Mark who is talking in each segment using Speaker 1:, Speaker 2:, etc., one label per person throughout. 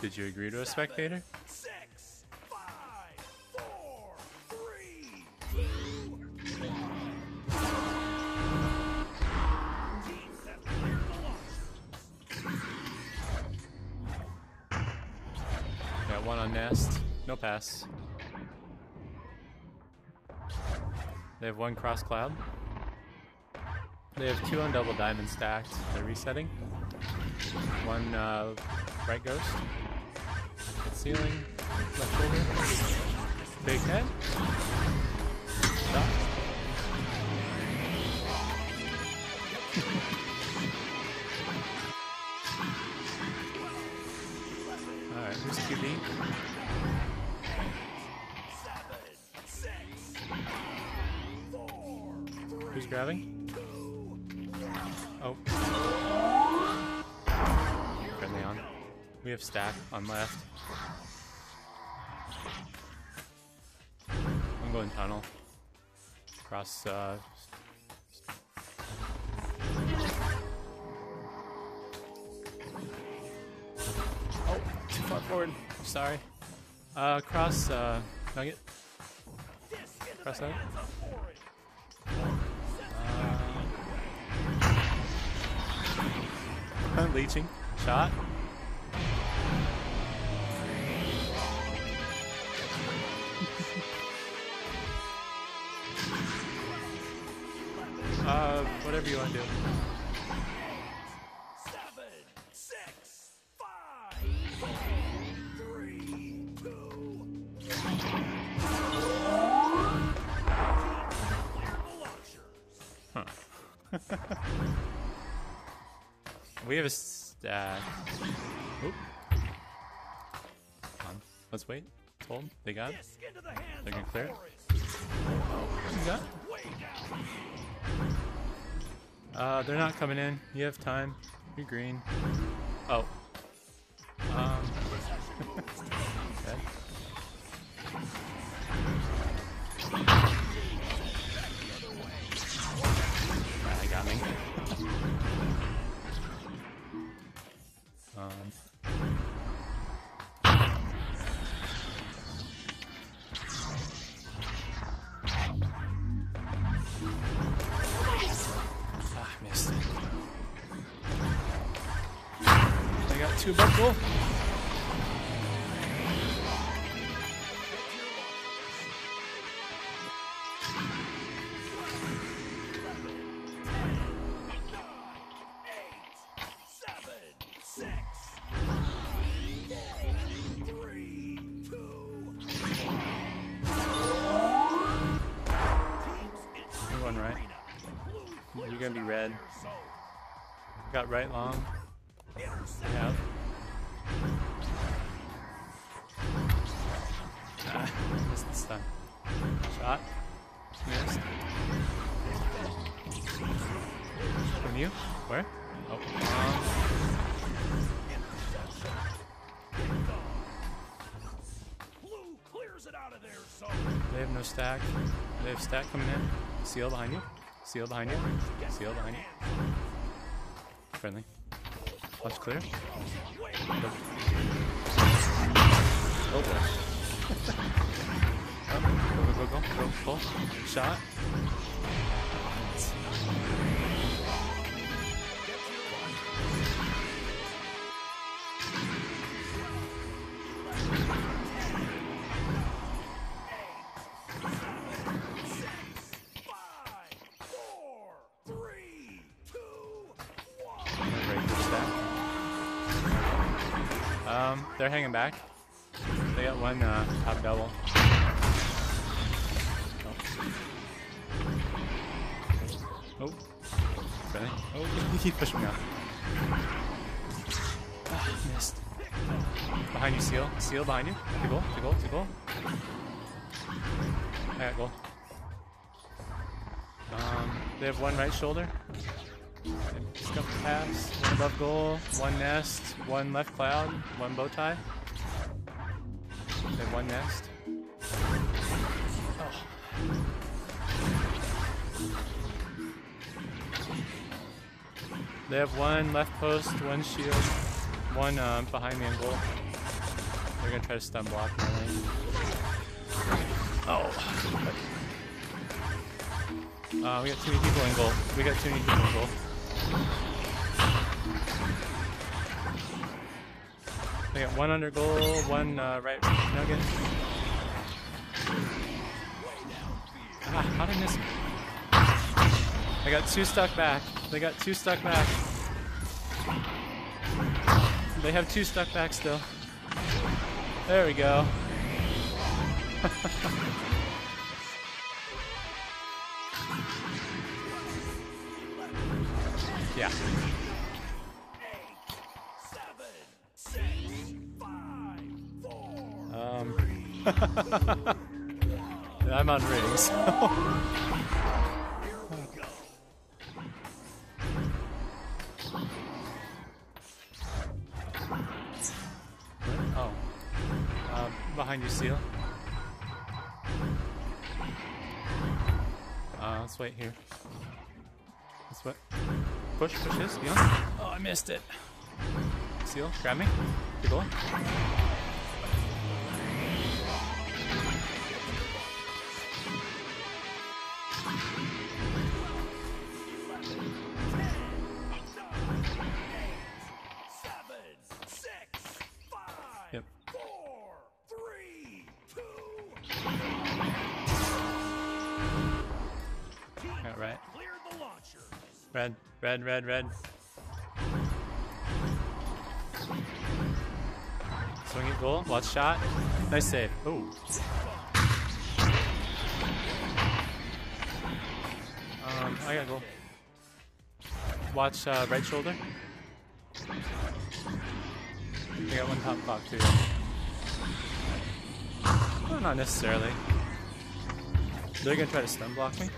Speaker 1: Did you agree to a spectator? Got one on nest. No pass. They have one cross cloud. They have two on double diamond stacked. They're resetting. One uh, right ghost. Ceiling. Left. Big head. Alright, who's QB? Who's grabbing? Oh. Friendly on. We have stack on left. Tunnel. Cross, uh. Oh, too far forward. Sorry. Uh, cross, uh, nugget. Cross out. Uh, leeching. Shot. Whatever you want to do.
Speaker 2: Seven, six, five, four, three, two, one. Teams have cleared the launchers.
Speaker 1: We have a stack. Oop. Come on. Let's wait. Let's hold. They got it.
Speaker 2: Disc the hands
Speaker 1: They're gonna clear it?
Speaker 2: Forrest.
Speaker 1: You got?
Speaker 2: Way down.
Speaker 1: Uh, they're not coming in. You have time. You're green. Oh. Um. Got right long. Yeah. Ah, missed this time. Shot. Missed. From you? Where? Oh. Um, they have no stack. They have stack coming in. Seal behind you. Seal behind you. Seal behind you. Friendly. Watch clear. Oh boy. oh, go, go, go, go, go. Shot. Um, back. They got one uh, top double. Oh. Oh. Really? Oh, he pushed me off. Ah, missed. Behind you, Seal. Seal behind you. To goal, to goal, to goal. I got goal. Um, they have one right shoulder. Scuff pass, one above goal, one nest, one left cloud, one bow tie. One nest. Oh. They have one left post, one shield, one um, behind goal. They're gonna try to stun block my lane. Oh. Uh, we got too many people in goal. We got too many people in goal. We got one under goal, one uh, right nugget. Ah, how did I miss? I got two stuck back. They got two stuck back. They have two stuck back still. There we go. yeah. Um, I'm on rings. oh. Um, behind you, Seal. Uh, let's wait here. Let's wait. Push, push this, Seal. Oh, I missed it. Seal, grab me. Keep going. Got right. Red, red, red, red. Swing it, goal. Watch shot. Nice save. Ooh. Um, I got goal. Watch uh, right shoulder. I got one top clock too. Well, not necessarily. They're gonna try to stun block me.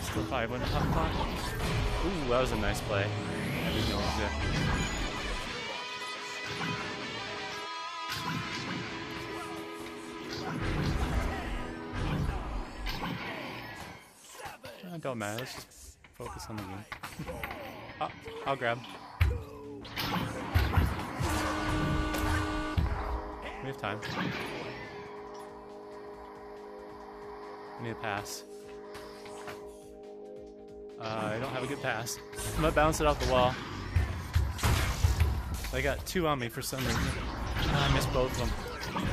Speaker 1: Still five one top clock. Ooh, that was a nice play. I didn't know. Uh, don't matter. Let's just focus on the game. oh, I'll grab. We have time. I need a pass. Uh, I don't have a good pass. I'm gonna bounce it off the wall. They got two on me for some reason. I missed both of them.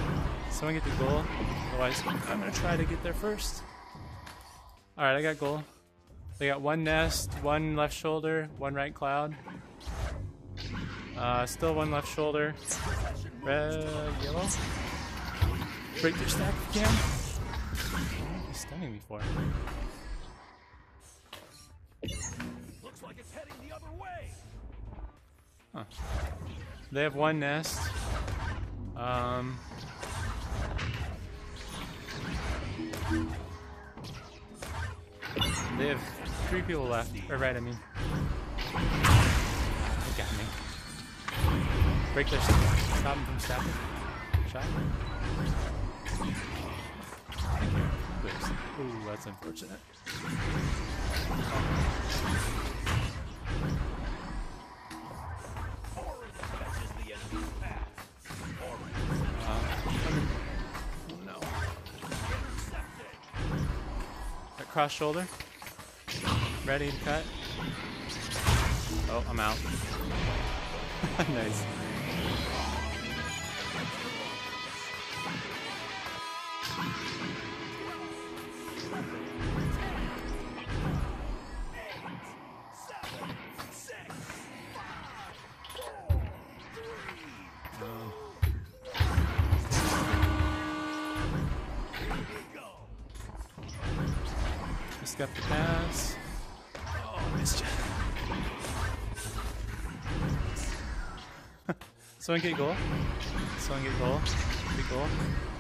Speaker 1: Someone get the goal. Otherwise, I'm gonna try to get there first. Alright, I got goal. They got one nest, one left shoulder, one right cloud. Uh, still one left shoulder. Red, yellow. Break their stack again. He's stunning me for.
Speaker 2: Looks like it's heading the other way. Huh.
Speaker 1: They have one nest. Um. They have three people left. Or right, I mean. They got me. Break their stop them from stabbing. Shot. Thank you. Please. Ooh, that's unfortunate.
Speaker 2: Orange catches the enemy's pass.
Speaker 1: No. That cross shoulder. Ready to cut. Oh, I'm out. nice. Just got the pass. Oh, you. Someone get goal. Someone get goal. Get goal.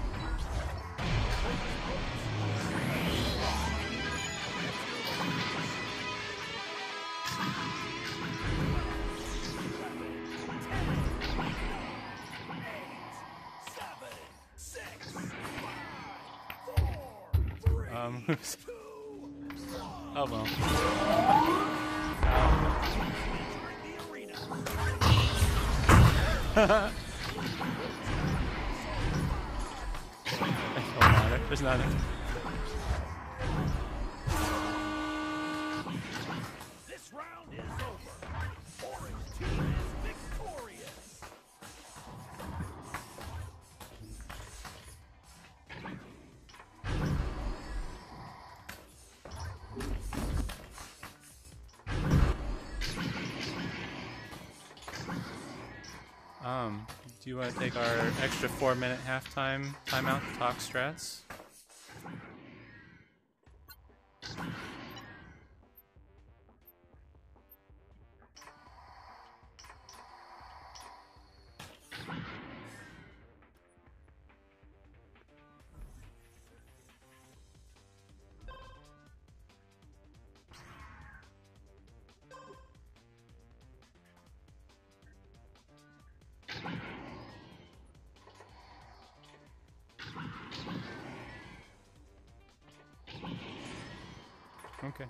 Speaker 1: Do you want to take our extra four minute halftime timeout to talk strats? Okay.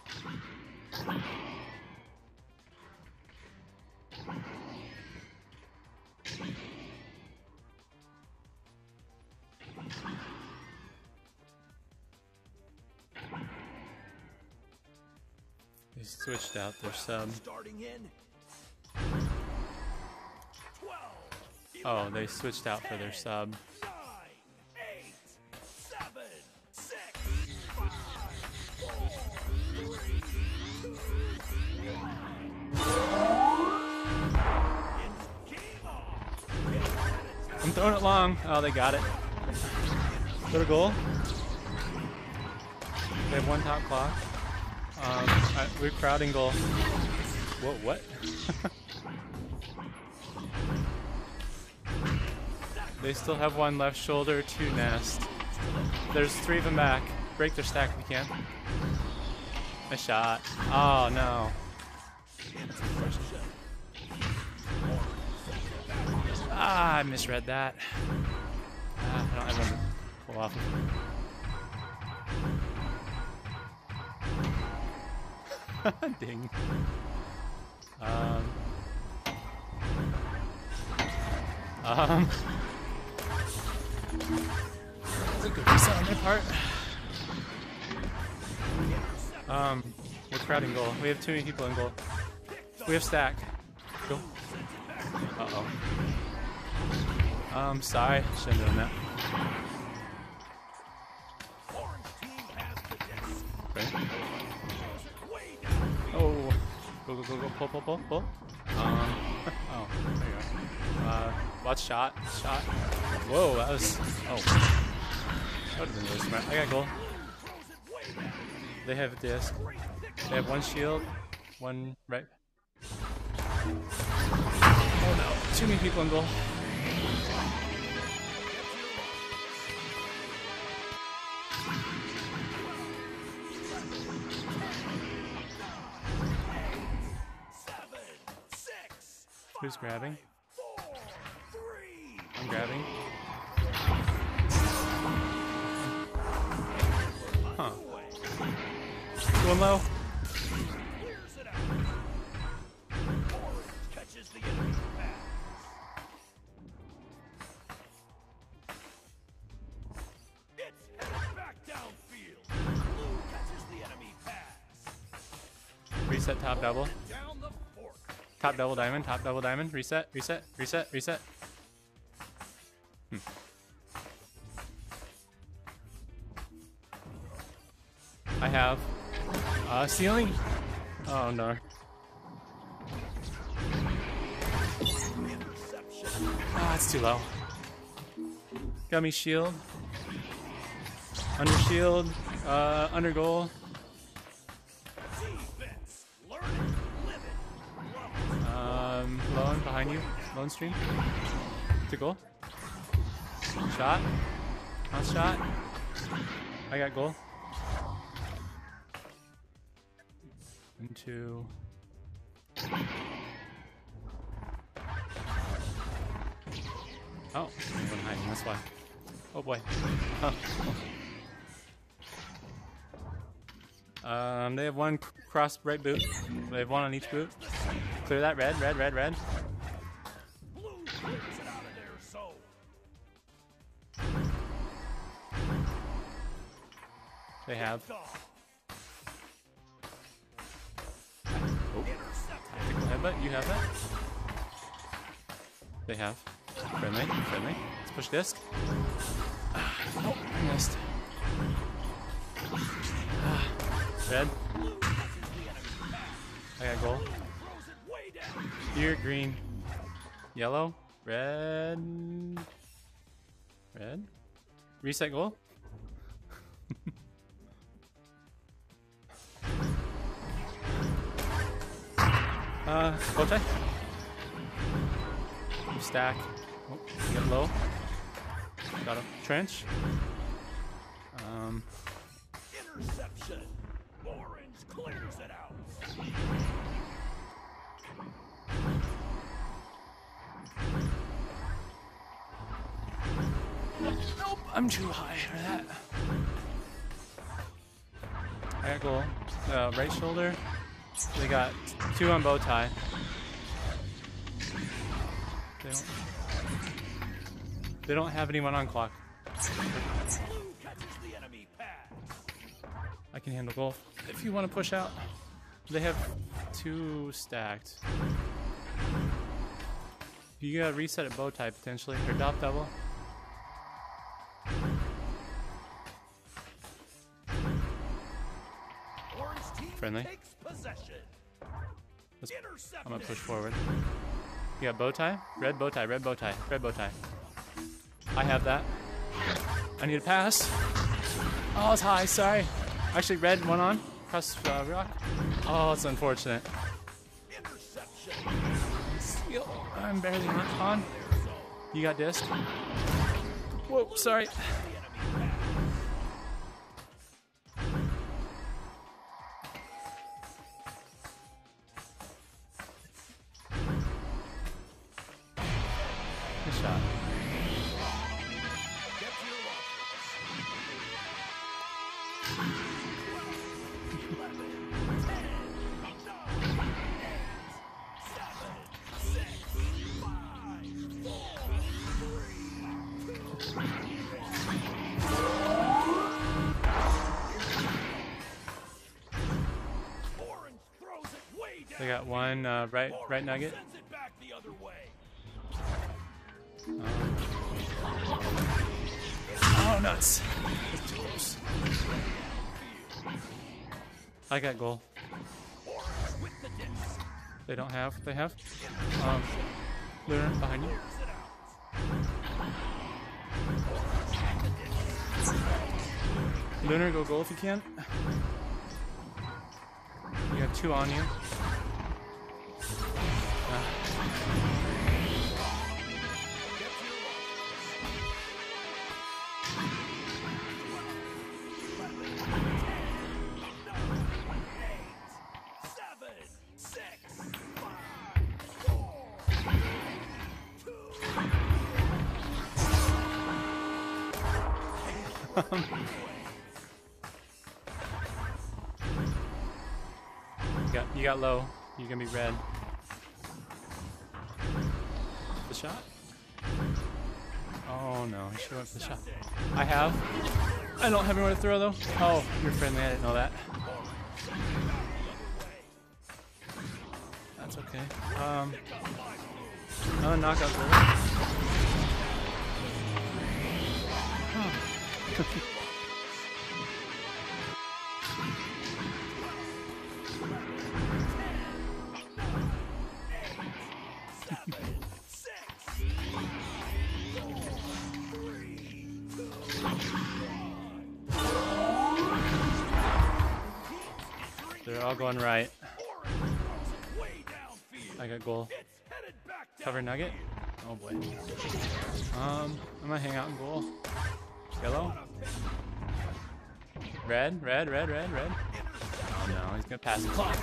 Speaker 1: They switched out their sub.
Speaker 2: Starting in
Speaker 1: Oh, they switched out for their sub. Throwing it long. Oh, they got it. Go to goal. They have one top clock. Um, we're crowding goal. Whoa, what? they still have one left shoulder, two nest. There's three of them back. Break their stack if you can. A shot. Oh no. I misread that. Ah, I don't have one to pull off. Ding. Um. Um. That's a good reset on their part. Um, we're crowding goal. We have too many people in goal. We have stack. Go. Uh oh. Um, sorry. Shouldn't have done that.
Speaker 2: Orange team has the disc.
Speaker 1: Okay. Oh. Go, go, go, go. Pull, pull, pull, pull. Um. Oh, there you go. Uh, watch shot. Shot. Whoa, that was. Oh. That would have been really smart. I got goal. They have a disc. They have one shield, one right. Oh no, too many people in goal. Who's grabbing? I'm grabbing. Huh. Going low. Reset top double. Top double diamond. Top double diamond. Reset. Reset. Reset. Reset. Hmm. I have uh, ceiling. Oh no. Ah, it's too low. Gummy shield. Under shield. Uh, under goal. Behind you. Lone stream. To goal. Shot. Not shot. I got goal. Into. Oh, one hiding. That's why. Oh boy. Um, they have one cross right boot. They have one on each boot. Clear that red, red, red, red. They have. Oh, headbutt. You have that. They have. Friendly, friendly. Let's push disc. Ah, oh, I missed. Ah, red. I got goal.
Speaker 2: Throws it way down.
Speaker 1: Here, green. Yellow. Red. Red. Reset goal. Uh. You stack. Oh, you get low. Got a trench. Um,
Speaker 2: Interception. Orange clears it out.
Speaker 1: Nope, I'm too high for that. I got goal. Uh, right shoulder. They got two on bow tie. They don't. They don't have anyone on clock.
Speaker 2: Blue catches the enemy pass.
Speaker 1: I can handle goal. If you want to push out, they have two stacked. You gotta reset at bow tie potentially or top double. Friendly. Let's- I'm gonna push forward. You got bow tie? Red bow tie, red bow tie, red bow tie. I have that. I need a pass. Oh, it's high, sorry. Actually, red, one on. Cross uh, rock. Oh, it's unfortunate. I'm barely on. You got disc. Whoa, sorry. They got one uh, right, right nugget.
Speaker 2: Sends it back the other way.
Speaker 1: Oh, nuts. That's too close. I got goal.
Speaker 2: Orange with the disc.
Speaker 1: They don't have. They have. Um, they're behind you. Lunar, go goal if you can. You got two on you. Ah, you got low. You're gonna be red. The shot. Oh no, I should went for the shot. I have. I don't have anywhere to throw though. Oh, you're friendly. I didn't know that. That's okay. Um. Oh, knockout Going right.
Speaker 2: Orange throws it way downfield.
Speaker 1: I got goal.
Speaker 2: It's headed back down.
Speaker 1: Cover nugget. Oh boy. Um, I'm gonna hang out in goal. Yellow. Red, red, red, red, red. Oh no, he's gonna pass the clock.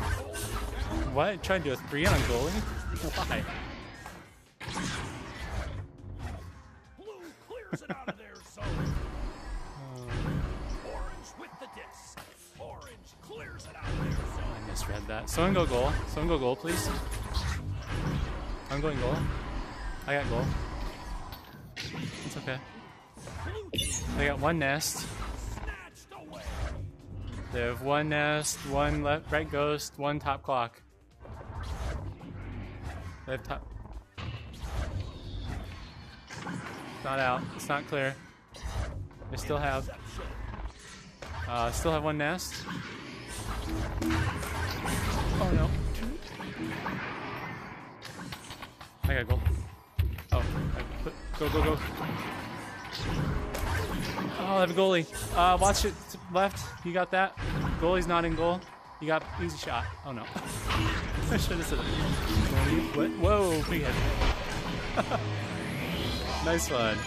Speaker 1: What? Trying to do a three on goalie? Why? Someone go goal. Someone go goal, please. I'm going goal. I got goal. It's okay. They got one nest.
Speaker 2: They have one nest, one left, right ghost, one top clock. They have top. Not out. It's not clear. They still have. Uh, still have one nest. Oh no. I gotta go. Oh, put, go, go, go. Oh, I have a goalie. Uh, watch it left. You got that? Goalie's not in goal. You got easy shot. Oh no. I should have said. What? Whoa, big nice one.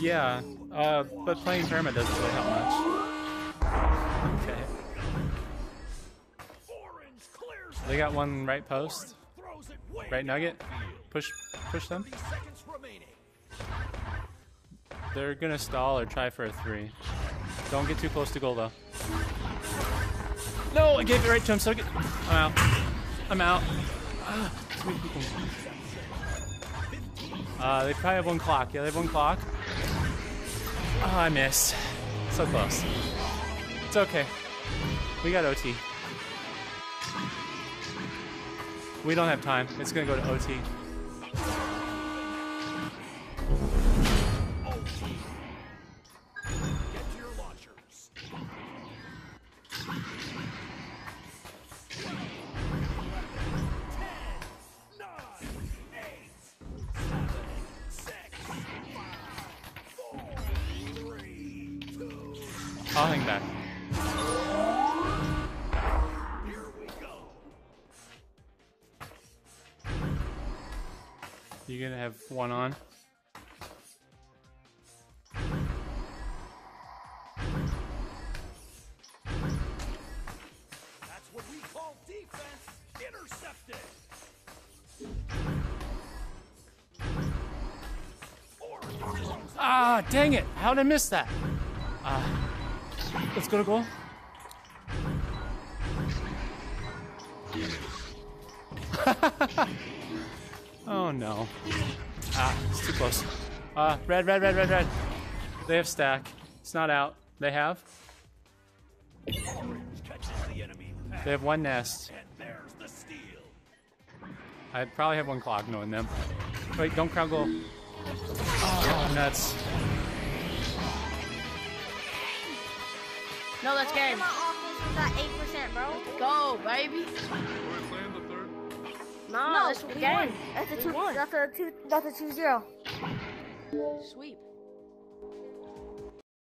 Speaker 2: Yeah, uh, but playing tournament doesn't really help much. Okay. They got one right post. Right nugget. Push push them.
Speaker 1: 30 seconds remaining.
Speaker 2: They're gonna stall or try for a three. Don't get too close to goal though. No, I gave it right to him, so get I'm out. I'm out. Ah. Uh, they probably have one clock. Yeah, they have one clock. Oh, I missed. So close. It's okay. We got OT. We don't have time. It's gonna go to OT. I'll back.
Speaker 1: Here we go.
Speaker 2: You're gonna have one on.
Speaker 1: That's what we call defense. Intercepted.
Speaker 2: Ah, dang it! How did I miss that? Let's go to goal. oh no. Ah, it's too close. Ah, red, red, red, red, red. They have stack. It's not out. They have. They have one nest. I probably have one clock knowing them. Wait, don't crowd goal. Oh, nuts.
Speaker 3: No, that's game.
Speaker 4: My offense was at eight percent, bro.
Speaker 3: Go, baby. No,
Speaker 4: No,
Speaker 3: that's
Speaker 4: we
Speaker 3: game.
Speaker 4: won. That's a
Speaker 3: We
Speaker 4: two.
Speaker 3: won.
Speaker 4: That's a two. That's a two zero.
Speaker 3: Sweep.